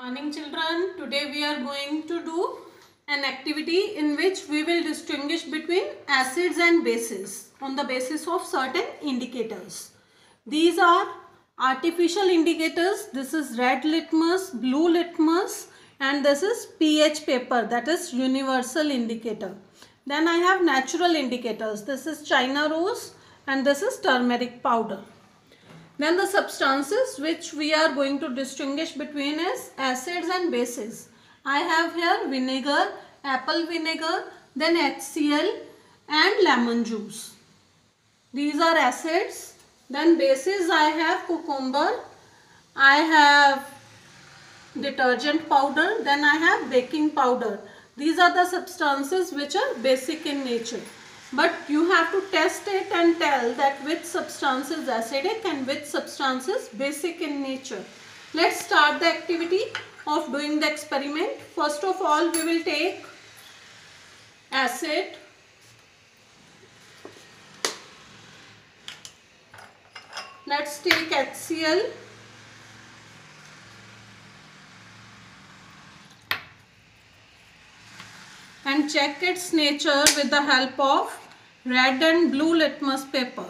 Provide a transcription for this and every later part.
morning children. Today we are going to do an activity in which we will distinguish between acids and bases on the basis of certain indicators. These are artificial indicators. This is red litmus, blue litmus and this is pH paper that is universal indicator. Then I have natural indicators. This is China rose and this is turmeric powder. Then the substances which we are going to distinguish between is acids and bases. I have here vinegar, apple vinegar, then HCl and lemon juice. These are acids. Then bases I have cucumber, I have detergent powder, then I have baking powder. These are the substances which are basic in nature but you have to test it and tell that which substance is acidic and which substance is basic in nature. Let's start the activity of doing the experiment. First of all, we will take acid. Let's take HCl. And check its nature with the help of red and blue litmus paper.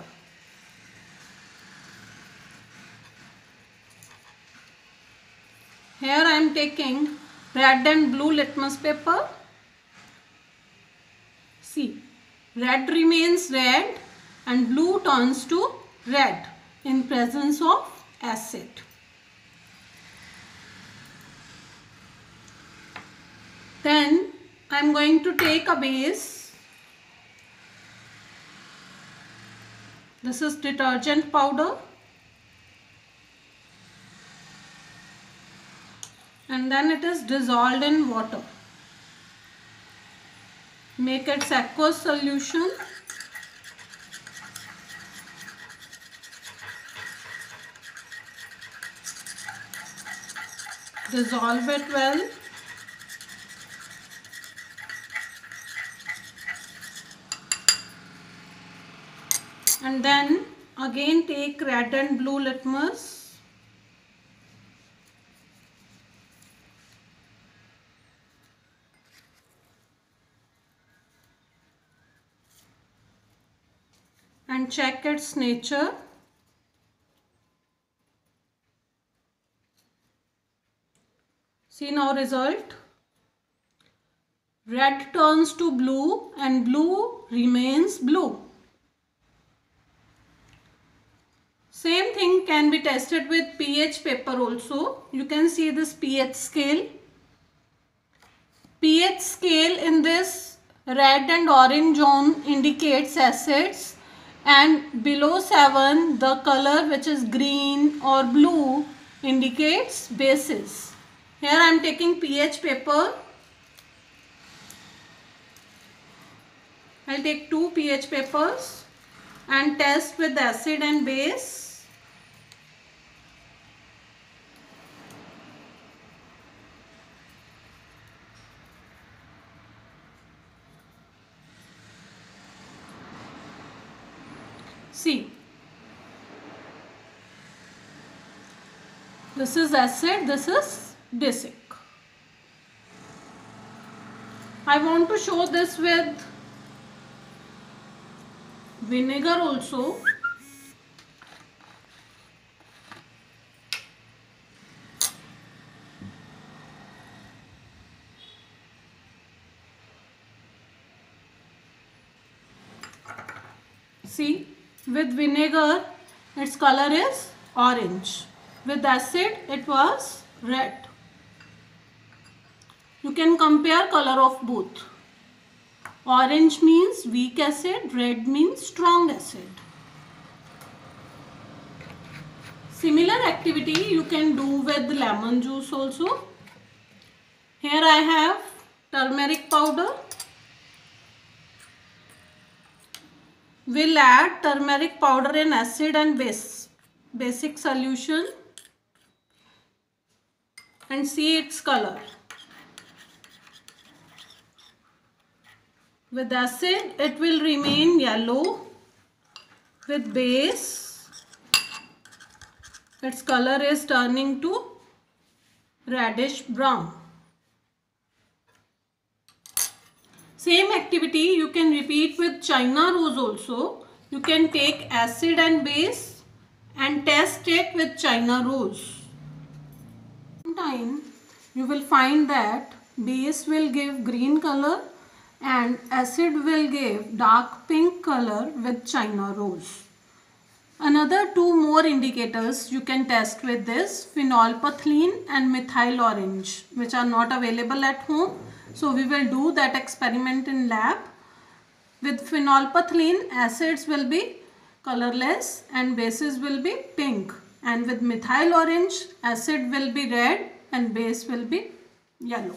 Here I am taking red and blue litmus paper. See, red remains red and blue turns to red in presence of acid. Then I am going to take a base. This is detergent powder. And then it is dissolved in water. Make its aqueous solution. Dissolve it well. And then again take red and blue litmus. And check its nature. See now result. Red turns to blue and blue remains blue Same thing can be tested with pH paper also. You can see this pH scale. pH scale in this red and orange zone indicates acids and below 7 the color which is green or blue indicates bases. Here I am taking pH paper. I will take two pH papers and test with acid and base. See, this is acid, this is basic. I want to show this with vinegar also. See, with vinegar, its color is orange. With acid, it was red. You can compare color of both. Orange means weak acid, red means strong acid. Similar activity you can do with lemon juice also. Here I have turmeric powder We'll add turmeric powder in acid and base, basic solution and see its color. With acid it will remain yellow. With base its color is turning to reddish brown. Same activity you can repeat with China rose also. You can take acid and base and test it with China rose. Time you will find that base will give green color and acid will give dark pink color with China rose. Another two more indicators you can test with this phenolphthalein and methyl orange which are not available at home. So we will do that experiment in lab. With phenolphthalein acids will be colorless and bases will be pink and with methyl orange acid will be red and base will be yellow.